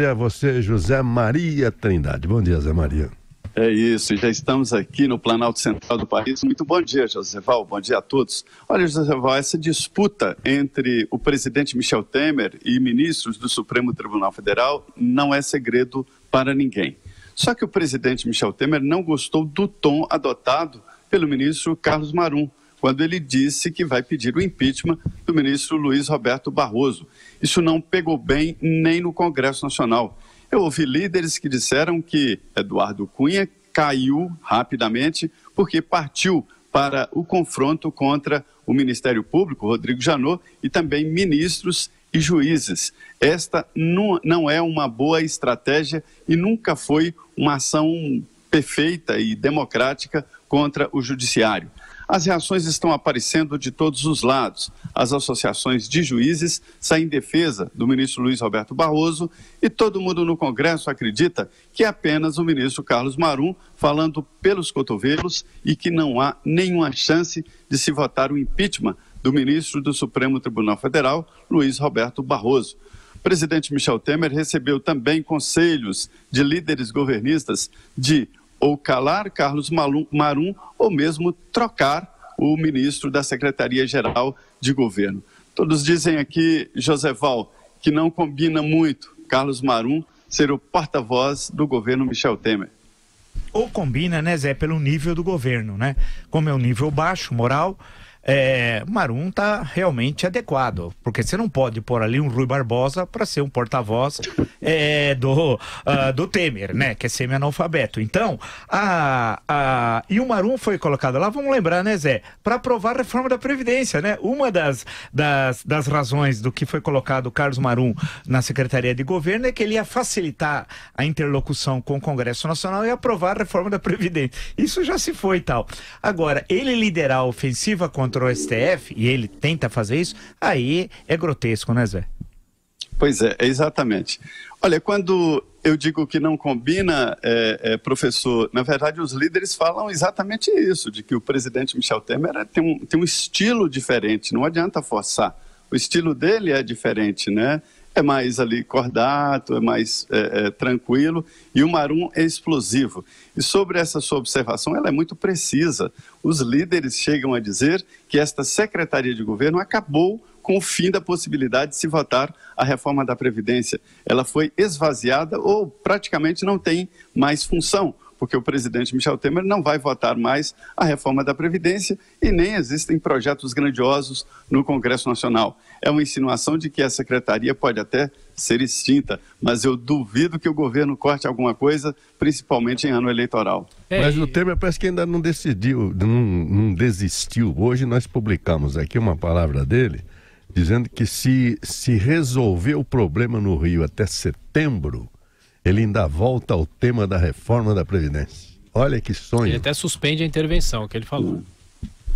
a você, José Maria Trindade. Bom dia, Zé Maria. É isso, já estamos aqui no Planalto Central do país. Muito bom dia, Joseval, bom dia a todos. Olha, Joseval, essa disputa entre o presidente Michel Temer e ministros do Supremo Tribunal Federal não é segredo para ninguém. Só que o presidente Michel Temer não gostou do tom adotado pelo ministro Carlos Marum, quando ele disse que vai pedir o impeachment do ministro Luiz Roberto Barroso. Isso não pegou bem nem no Congresso Nacional. Eu ouvi líderes que disseram que Eduardo Cunha caiu rapidamente porque partiu para o confronto contra o Ministério Público, Rodrigo Janot, e também ministros e juízes. Esta não é uma boa estratégia e nunca foi uma ação perfeita e democrática contra o judiciário. As reações estão aparecendo de todos os lados. As associações de juízes saem em defesa do ministro Luiz Roberto Barroso e todo mundo no Congresso acredita que é apenas o ministro Carlos Marum falando pelos cotovelos e que não há nenhuma chance de se votar o impeachment do ministro do Supremo Tribunal Federal, Luiz Roberto Barroso. O presidente Michel Temer recebeu também conselhos de líderes governistas de ou calar Carlos Marum ou mesmo trocar o ministro da Secretaria-Geral de Governo. Todos dizem aqui, Joseval, que não combina muito Carlos Marum ser o porta-voz do governo Michel Temer. Ou combina, né, Zé, pelo nível do governo, né? Como é um nível baixo, moral, é, Marum está realmente adequado, porque você não pode pôr ali um Rui Barbosa para ser um porta-voz é, do, uh, do Temer, né? Que é semi-analfabeto. Então, a, a, e o Marum foi colocado lá, vamos lembrar, né, Zé? Para aprovar a reforma da Previdência, né? Uma das, das, das razões do que foi colocado o Carlos Marum na Secretaria de Governo é que ele ia facilitar a interlocução com o Congresso Nacional e aprovar a reforma da Previdência. Isso já se foi e tal. Agora, ele liderar a ofensiva contra contra o STF, e ele tenta fazer isso, aí é grotesco, né, Zé? Pois é, exatamente. Olha, quando eu digo que não combina, é, é, professor, na verdade os líderes falam exatamente isso, de que o presidente Michel Temer tem um, tem um estilo diferente, não adianta forçar. O estilo dele é diferente, né? É mais ali cordato, é mais é, é, tranquilo, e o Marum é explosivo. E sobre essa sua observação, ela é muito precisa. Os líderes chegam a dizer que esta Secretaria de Governo acabou com o fim da possibilidade de se votar a reforma da Previdência. Ela foi esvaziada ou praticamente não tem mais função porque o presidente Michel Temer não vai votar mais a reforma da Previdência e nem existem projetos grandiosos no Congresso Nacional. É uma insinuação de que a secretaria pode até ser extinta, mas eu duvido que o governo corte alguma coisa, principalmente em ano eleitoral. É, mas o Temer parece que ainda não decidiu, não, não desistiu. Hoje nós publicamos aqui uma palavra dele dizendo que se, se resolver o problema no Rio até setembro, ele ainda volta ao tema da reforma da Previdência. Olha que sonho. Ele até suspende a intervenção que ele falou.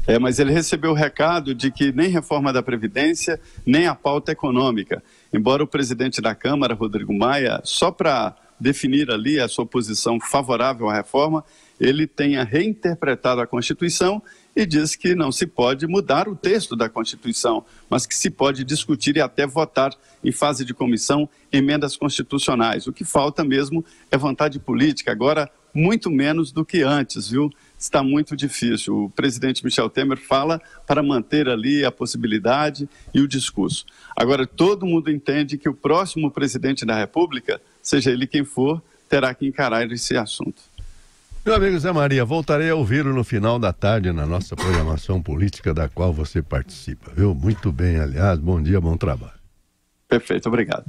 É, mas ele recebeu o recado de que nem reforma da Previdência, nem a pauta econômica. Embora o presidente da Câmara, Rodrigo Maia, só para definir ali a sua posição favorável à reforma, ele tenha reinterpretado a Constituição e diz que não se pode mudar o texto da Constituição, mas que se pode discutir e até votar em fase de comissão emendas constitucionais. O que falta mesmo é vontade política, agora muito menos do que antes, viu? Está muito difícil. O presidente Michel Temer fala para manter ali a possibilidade e o discurso. Agora, todo mundo entende que o próximo presidente da República, seja ele quem for, terá que encarar esse assunto. Meu amigo Zé Maria, voltarei a ouvi-lo no final da tarde na nossa programação política da qual você participa, viu? Muito bem, aliás, bom dia, bom trabalho. Perfeito, obrigado.